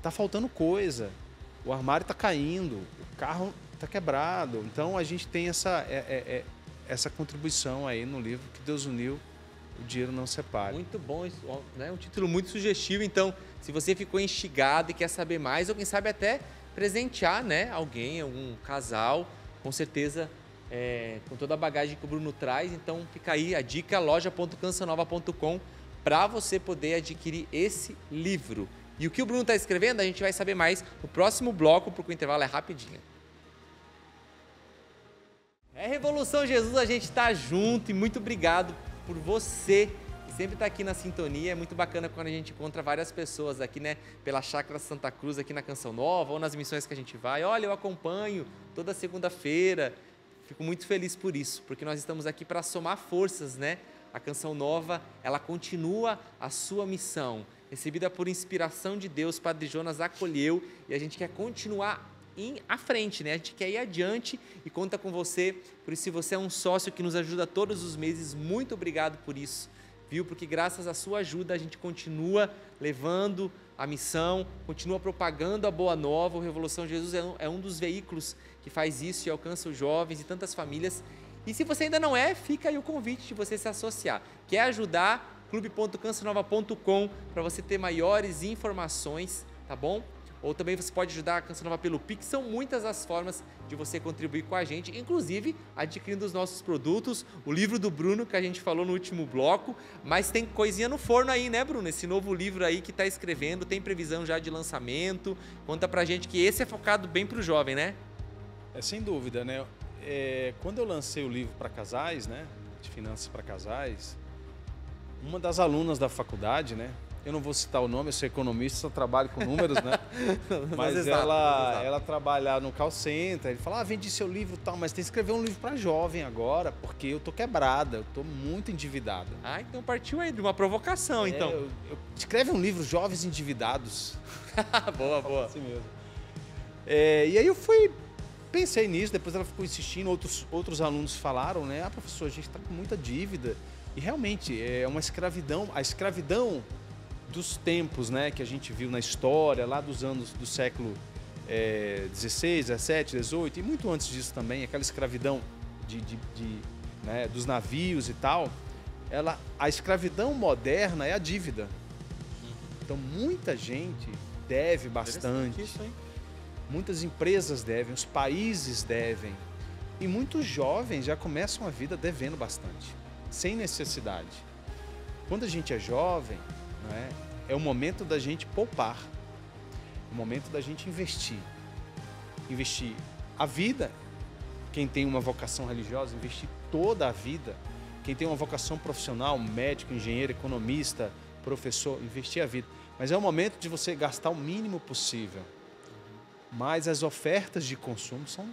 Tá faltando coisa o armário está caindo, o carro está quebrado. Então a gente tem essa, é, é, é, essa contribuição aí no livro que Deus uniu, o dinheiro não separe. Muito bom, né? um título muito sugestivo. Então, se você ficou instigado e quer saber mais, ou quem sabe até presentear né, alguém, algum casal, com certeza é, com toda a bagagem que o Bruno traz. Então fica aí a dica loja.cansanova.com para você poder adquirir esse livro. E o que o Bruno está escrevendo, a gente vai saber mais no próximo bloco, porque o intervalo é rapidinho. É Revolução Jesus, a gente está junto e muito obrigado por você que sempre está aqui na sintonia. É muito bacana quando a gente encontra várias pessoas aqui, né? Pela Chácara Santa Cruz, aqui na Canção Nova, ou nas missões que a gente vai. Olha, eu acompanho toda segunda-feira. Fico muito feliz por isso, porque nós estamos aqui para somar forças, né? A Canção Nova, ela continua a sua missão recebida por inspiração de Deus, Padre Jonas acolheu e a gente quer continuar em, à frente, né? A gente quer ir adiante e conta com você. Por isso, se você é um sócio que nos ajuda todos os meses, muito obrigado por isso, viu? Porque graças à sua ajuda a gente continua levando a missão, continua propagando a boa nova. O Revolução Jesus é um, é um dos veículos que faz isso e alcança os jovens e tantas famílias. E se você ainda não é, fica aí o convite de você se associar. Quer ajudar? clube.cancionova.com para você ter maiores informações, tá bom? Ou também você pode ajudar a Canção Nova pelo Pix. São muitas as formas de você contribuir com a gente, inclusive adquirindo os nossos produtos, o livro do Bruno que a gente falou no último bloco, mas tem coisinha no forno aí, né, Bruno? Esse novo livro aí que está escrevendo, tem previsão já de lançamento. Conta pra gente que esse é focado bem pro jovem, né? É sem dúvida, né? É, quando eu lancei o livro para casais, né, de finanças para casais, uma das alunas da faculdade, né? Eu não vou citar o nome, eu sou economista, só trabalho com números, né? mas exato, ela, ela trabalha no call center, ele fala, ah, vendi seu livro e tal, mas tem que escrever um livro para jovem agora, porque eu tô quebrada, eu tô muito endividada. Ah, então partiu aí de uma provocação, é, então. Eu, eu, escreve um livro, Jovens Endividados. boa, boa. Assim mesmo. É, e aí eu fui, pensei nisso, depois ela ficou insistindo, outros, outros alunos falaram, né? Ah, professor, a gente está com muita dívida. E realmente é uma escravidão, a escravidão dos tempos né, que a gente viu na história, lá dos anos do século é, 16, 17, 18 e muito antes disso também, aquela escravidão de, de, de né, dos navios e tal, ela, a escravidão moderna é a dívida. Então muita gente deve bastante. Isso, Muitas empresas devem, os países devem. E muitos jovens já começam a vida devendo bastante sem necessidade. Quando a gente é jovem, é, é o momento da gente poupar, é o momento da gente investir. Investir a vida, quem tem uma vocação religiosa, investir toda a vida. Quem tem uma vocação profissional, médico, engenheiro, economista, professor, investir a vida. Mas é o momento de você gastar o mínimo possível. Mas as ofertas de consumo são,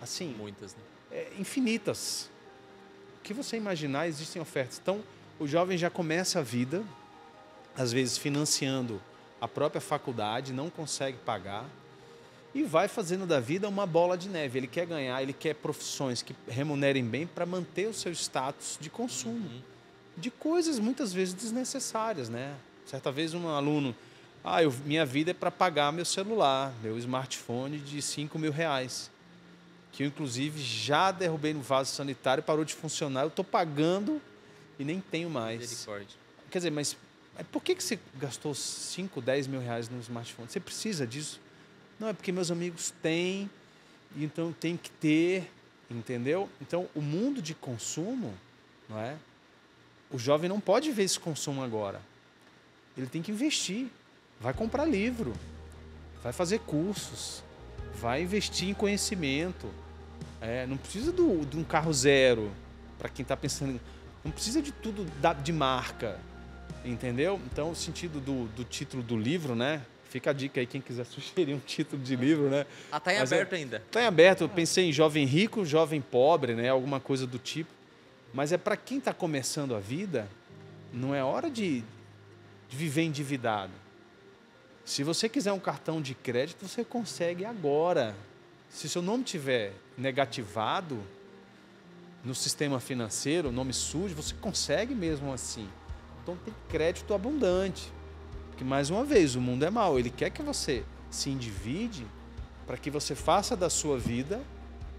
assim, muitas, né? é, infinitas que você imaginar, existem ofertas. Então, o jovem já começa a vida, às vezes financiando a própria faculdade, não consegue pagar e vai fazendo da vida uma bola de neve. Ele quer ganhar, ele quer profissões que remunerem bem para manter o seu status de consumo, uhum. de coisas muitas vezes desnecessárias, né? Certa vez um aluno, ah, eu, minha vida é para pagar meu celular, meu smartphone de 5 mil reais que eu inclusive já derrubei no vaso sanitário, parou de funcionar, eu estou pagando e nem tenho mais. Quer dizer, mas por que, que você gastou 5, 10 mil reais no smartphone? Você precisa disso? Não, é porque meus amigos têm, então tem que ter, entendeu? Então, o mundo de consumo, não é? O jovem não pode ver esse consumo agora. Ele tem que investir. Vai comprar livro, vai fazer cursos, vai investir em conhecimento. É, não precisa do, de um carro zero, para quem está pensando. Não precisa de tudo de marca, entendeu? Então, o sentido do, do título do livro, né? Fica a dica aí, quem quiser sugerir um título de livro, né? Ah, tá em Mas é aberto é, ainda. Tá em aberto. Eu pensei em jovem rico, jovem pobre, né? Alguma coisa do tipo. Mas é para quem está começando a vida, não é hora de, de viver endividado. Se você quiser um cartão de crédito, você consegue agora. Se seu nome tiver negativado no sistema financeiro, nome sujo, você consegue mesmo assim. Então tem crédito abundante. Porque mais uma vez, o mundo é mau, ele quer que você se endivide para que você faça da sua vida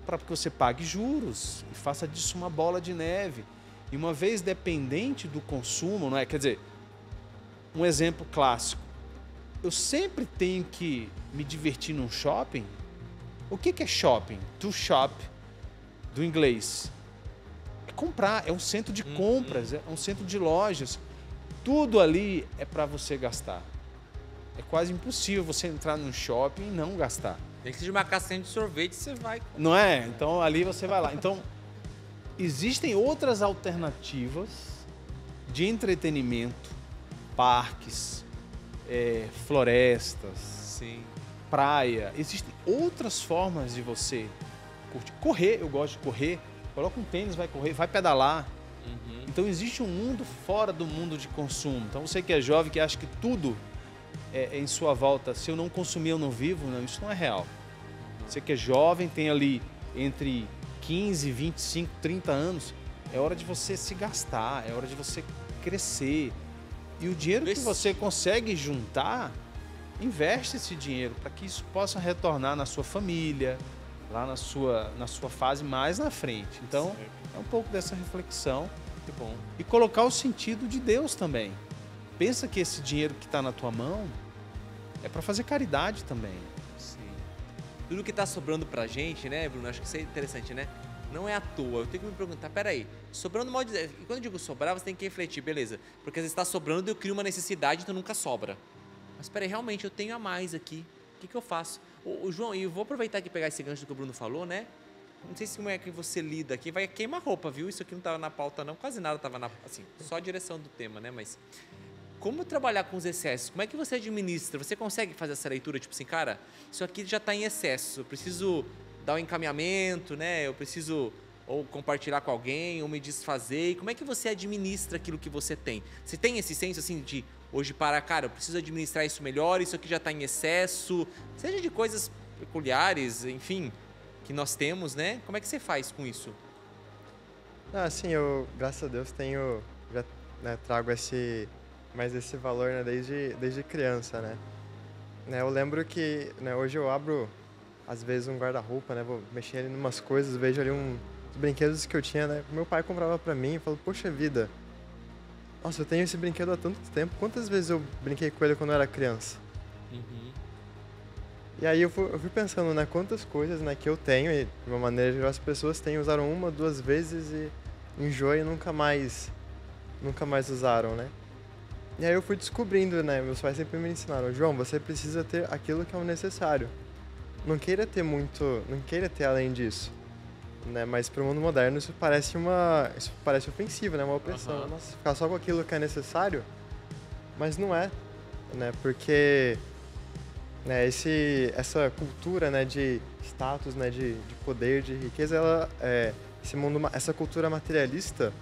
para que você pague juros e faça disso uma bola de neve. E uma vez dependente do consumo, não é? Quer dizer, um exemplo clássico eu sempre tenho que me divertir num shopping. O que, que é shopping? To shop, do inglês. É comprar, é um centro de uhum. compras, é um centro de lojas. Tudo ali é para você gastar. É quase impossível você entrar num shopping e não gastar. Tem que ser de uma caixinha de sorvete, você vai. Não é? Então ali você vai lá. Então, existem outras alternativas de entretenimento, parques, é, florestas, Sim. praia. Existem outras formas de você curtir. Correr, eu gosto de correr. Coloca um tênis, vai correr, vai pedalar. Uhum. Então existe um mundo fora do mundo de consumo. Então você que é jovem, que acha que tudo é, é em sua volta, se eu não consumir, eu não vivo, não, isso não é real. Você que é jovem, tem ali entre 15, 25, 30 anos, é hora de você se gastar, é hora de você crescer, e o dinheiro que você consegue juntar, investe esse dinheiro para que isso possa retornar na sua família, lá na sua, na sua fase mais na frente. Então, é um pouco dessa reflexão. Que bom. E colocar o sentido de Deus também. Pensa que esse dinheiro que está na tua mão é para fazer caridade também. Sim. Tudo que está sobrando para a gente, né, Bruno? Acho que isso é interessante, né? Não é à toa. Eu tenho que me perguntar, peraí, sobrando mal dizer. E quando eu digo sobrar, você tem que refletir, beleza. Porque às vezes está sobrando eu crio uma necessidade, então nunca sobra. Mas peraí, realmente eu tenho a mais aqui. O que, que eu faço? O, o João, e eu vou aproveitar aqui e pegar esse gancho que o Bruno falou, né? Não sei se como é que você lida aqui, vai queimar roupa, viu? Isso aqui não estava na pauta, não. Quase nada estava na. Assim, só a direção do tema, né? Mas. Como trabalhar com os excessos? Como é que você administra? Você consegue fazer essa leitura, tipo assim, cara, isso aqui já está em excesso, eu preciso dar um encaminhamento, né? Eu preciso ou compartilhar com alguém, ou me desfazer. E como é que você administra aquilo que você tem? Você tem esse senso assim de hoje para, cara, eu preciso administrar isso melhor, isso aqui já está em excesso, seja de coisas peculiares, enfim, que nós temos, né? Como é que você faz com isso? Ah, sim, eu, graças a Deus, tenho, já né, trago esse, mais esse valor né, desde, desde criança, né? né? Eu lembro que né, hoje eu abro, às vezes, um guarda-roupa, né? Vou mexer ali em umas coisas, vejo ali um, os brinquedos que eu tinha, né? Meu pai comprava para mim e falou, poxa vida, nossa, eu tenho esse brinquedo há tanto tempo. Quantas vezes eu brinquei com ele quando eu era criança? Uhum. E aí eu fui, eu fui, pensando, né? Quantas coisas né, que eu tenho, e de uma maneira geral as pessoas têm, usaram uma, duas vezes e enjoam e nunca mais, nunca mais usaram, né? E aí eu fui descobrindo, né? Meus pais sempre me ensinaram, João, você precisa ter aquilo que é o necessário. Não queira ter muito, não queira ter além disso né? Mas para o mundo moderno isso parece uma, isso parece ofensivo, né? Uma opressão. Uhum. Nossa, ficar só com aquilo que é necessário, mas não é, né? Porque né, esse, essa cultura, né, de status, né, de, de poder, de riqueza, ela, é, esse mundo, essa cultura materialista,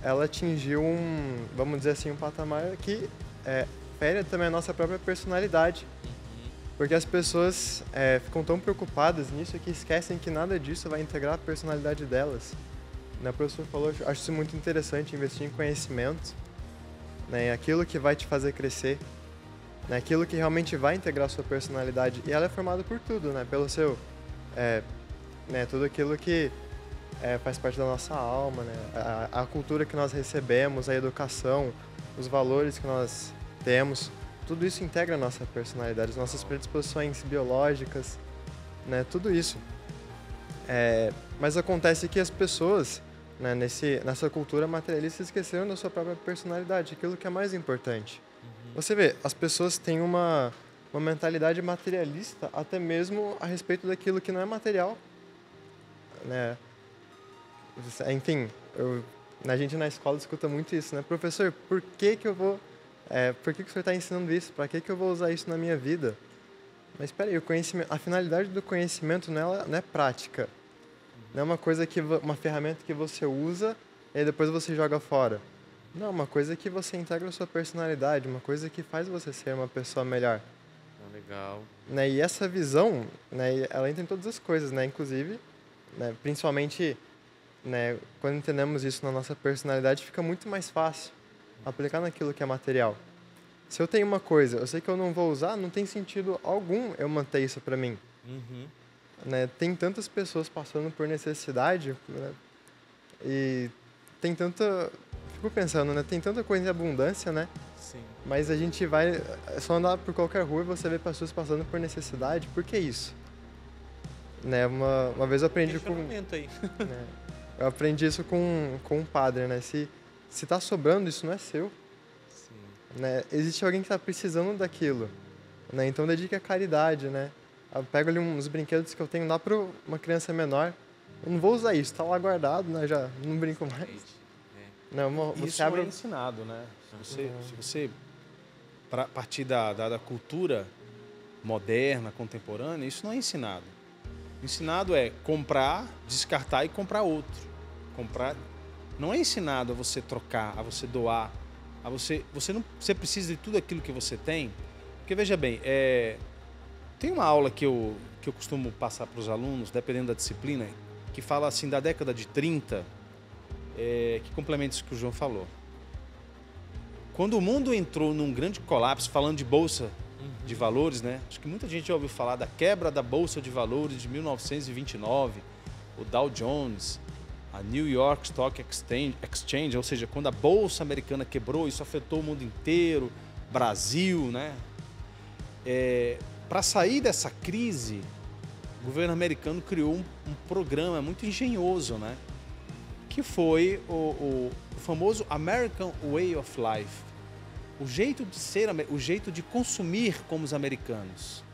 ela atingiu um, vamos dizer assim, um patamar que é, fere também a nossa própria personalidade. Porque as pessoas é, ficam tão preocupadas nisso que esquecem que nada disso vai integrar a personalidade delas. Né, o professor falou, acho isso muito interessante, investir em conhecimento, né, aquilo que vai te fazer crescer, né, aquilo que realmente vai integrar a sua personalidade. E ela é formada por tudo, né, pelo seu, é, né, tudo aquilo que é, faz parte da nossa alma, né, a, a cultura que nós recebemos, a educação, os valores que nós temos. Tudo isso integra a nossa personalidade, as nossas predisposições biológicas, né? Tudo isso. É, mas acontece que as pessoas, né, nesse, nessa cultura materialista, esqueceram da sua própria personalidade, aquilo que é mais importante. Uhum. Você vê, as pessoas têm uma, uma mentalidade materialista até mesmo a respeito daquilo que não é material. Né? Enfim, eu, a gente na escola escuta muito isso, né? Professor, por que, que eu vou é, por que, que o senhor está ensinando isso? Para que, que eu vou usar isso na minha vida? Mas espera aí, o conhecimento, a finalidade do conhecimento nela não é prática. Não é uma coisa que uma ferramenta que você usa e depois você joga fora. Não, uma coisa que você integra a sua personalidade, uma coisa que faz você ser uma pessoa melhor. Ah, legal. Né, e essa visão, né, ela entra em todas as coisas, né? Inclusive, né, principalmente, né, quando entendemos isso na nossa personalidade, fica muito mais fácil aplicar naquilo que é material. Se eu tenho uma coisa, eu sei que eu não vou usar, não tem sentido algum eu manter isso para mim. Uhum. Né? Tem tantas pessoas passando por necessidade né? e tem tanta, fico pensando, né? Tem tanta coisa em abundância, né? Sim. Mas a gente vai é só andar por qualquer rua e você vê pessoas passando por necessidade. Por que isso? Né? Uma, uma vez eu aprendi com aí. Né? Eu aprendi isso com, com um padre, né? Se se está sobrando, isso não é seu. Sim. Né? Existe alguém que está precisando daquilo. Né? Então dedique a caridade, né? Eu pego ali uns brinquedos que eu tenho, dá para uma criança menor. Eu não vou usar isso, está lá guardado, né? Já não brinco mais. É. Não, você isso abre... é ensinado, né? Se você, uhum. se você pra partir da, da, da cultura moderna, contemporânea, isso não é ensinado. Ensinado é comprar, descartar e comprar outro. Comprar, não é ensinado a você trocar, a você doar, a você. Você não. Você precisa de tudo aquilo que você tem. Porque veja bem, é, tem uma aula que eu, que eu costumo passar para os alunos, dependendo da disciplina, que fala assim da década de 30, é, que complementa isso que o João falou. Quando o mundo entrou num grande colapso, falando de bolsa de valores, né? Acho que muita gente já ouviu falar da quebra da bolsa de valores de 1929, o Dow Jones, a New York Stock Exchange, ou seja, quando a bolsa americana quebrou, isso afetou o mundo inteiro, Brasil, né? É, Para sair dessa crise, o governo americano criou um, um, programa muito engenhoso, né? Que foi o, o, o famoso American Way of Life, o jeito de ser, o jeito de consumir como os americanos,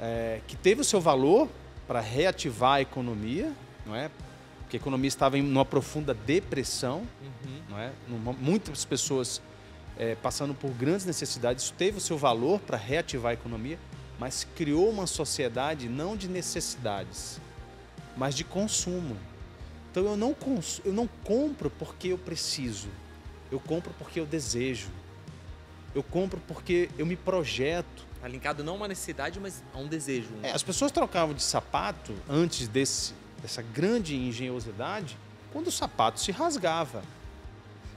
é, que teve o seu valor para reativar a economia, não é? Porque a economia estava em uma profunda depressão, uhum. não é? muitas pessoas é, passando por grandes necessidades. Isso teve o seu valor para reativar a economia, mas criou uma sociedade não de necessidades, mas de consumo. Então eu não, eu não compro porque eu preciso, eu compro porque eu desejo. Eu compro porque eu me projeto. Está linkado não a uma necessidade, mas a um desejo. É, as pessoas trocavam de sapato antes desse essa grande engenhosidade quando o sapato se rasgava.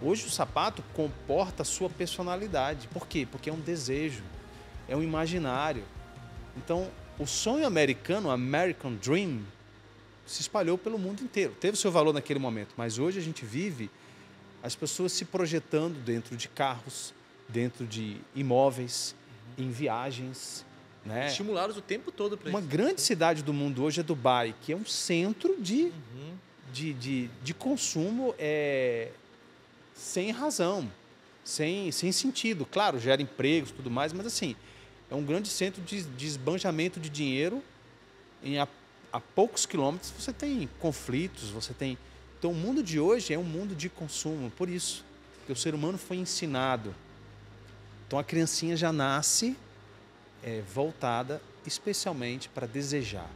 Hoje o sapato comporta a sua personalidade. Por quê? Porque é um desejo, é um imaginário. Então, o sonho americano, American Dream, se espalhou pelo mundo inteiro. Teve seu valor naquele momento, mas hoje a gente vive as pessoas se projetando dentro de carros, dentro de imóveis, em viagens, né? Estimulados o tempo todo para Uma grande cidade do mundo hoje é Dubai, que é um centro de, uhum. de, de, de, consumo é, sem razão, sem, sem sentido. Claro, gera empregos e tudo mais, mas assim, é um grande centro de, de esbanjamento de dinheiro. Em a, a poucos quilômetros você tem conflitos, você tem. Então o mundo de hoje é um mundo de consumo, por isso. que o ser humano foi ensinado. Então a criancinha já nasce é, voltada especialmente para desejar.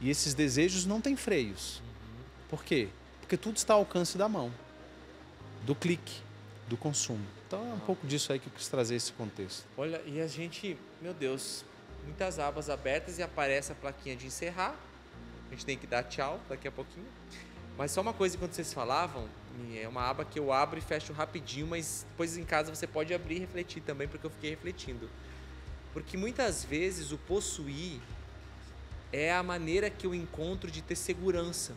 E esses desejos não têm freios. Uhum. Por quê? Porque tudo está ao alcance da mão, do clique, do consumo. Então é um ah. pouco disso aí que eu quis trazer esse contexto. Olha, e a gente, meu Deus, muitas abas abertas e aparece a plaquinha de encerrar. A gente tem que dar tchau daqui a pouquinho. Mas só uma coisa quando vocês falavam, é uma aba que eu abro e fecho rapidinho, mas depois em casa você pode abrir e refletir também, porque eu fiquei refletindo. Porque muitas vezes o possuir é a maneira que eu encontro de ter segurança,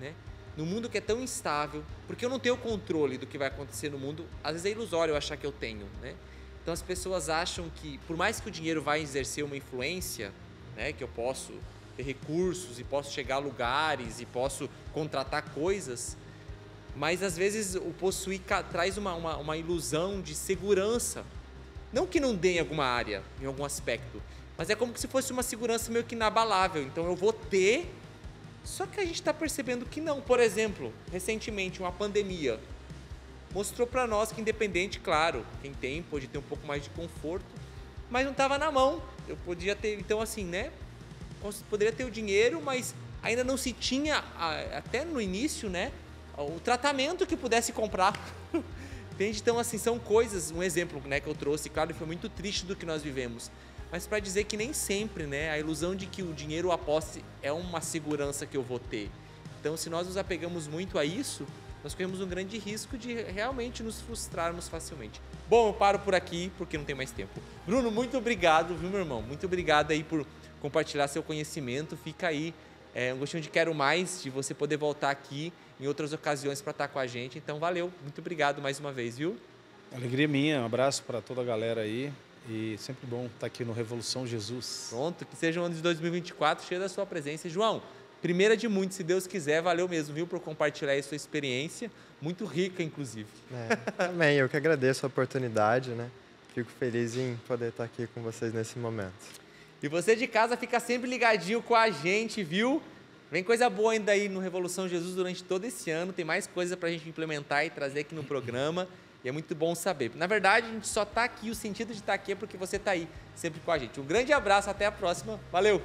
né? No mundo que é tão instável, porque eu não tenho controle do que vai acontecer no mundo, às vezes é ilusório eu achar que eu tenho, né? Então as pessoas acham que, por mais que o dinheiro vai exercer uma influência, né, que eu posso ter recursos e posso chegar a lugares e posso contratar coisas, mas às vezes o possuir traz uma, uma, uma ilusão de segurança. Não que não dê em alguma área, em algum aspecto, mas é como se fosse uma segurança meio que inabalável. Então eu vou ter, só que a gente está percebendo que não. Por exemplo, recentemente, uma pandemia mostrou para nós que, independente, claro, quem tem pode ter um pouco mais de conforto, mas não estava na mão. Eu podia ter, então, assim, né? Poderia ter o dinheiro, mas ainda não se tinha, até no início, né? O tratamento que pudesse comprar. Entende? Então, assim, são coisas, um exemplo né, que eu trouxe, claro, foi muito triste do que nós vivemos. Mas para dizer que nem sempre, né? A ilusão de que o dinheiro aposte é uma segurança que eu vou ter. Então, se nós nos apegamos muito a isso, nós corremos um grande risco de realmente nos frustrarmos facilmente. Bom, eu paro por aqui porque não tem mais tempo. Bruno, muito obrigado, viu, meu irmão? Muito obrigado aí por compartilhar seu conhecimento. Fica aí é, um gostinho de quero mais, de você poder voltar aqui em outras ocasiões para estar com a gente. Então, valeu, muito obrigado mais uma vez, viu? Alegria minha, um abraço para toda a galera aí. E sempre bom estar aqui no Revolução Jesus. Pronto, que seja um ano de 2024 cheio da sua presença. João, primeira de muitos, se Deus quiser, valeu mesmo, viu, por compartilhar a sua experiência, muito rica, inclusive. É, amém, eu que agradeço a oportunidade, né? Fico feliz em poder estar aqui com vocês nesse momento. E você de casa fica sempre ligadinho com a gente, viu? Vem coisa boa ainda aí no Revolução Jesus durante todo esse ano, tem mais coisa para a gente implementar e trazer aqui no programa. E é muito bom saber. Na verdade, a gente só está aqui, o sentido de estar tá aqui é porque você está aí sempre com a gente. Um grande abraço, até a próxima. Valeu!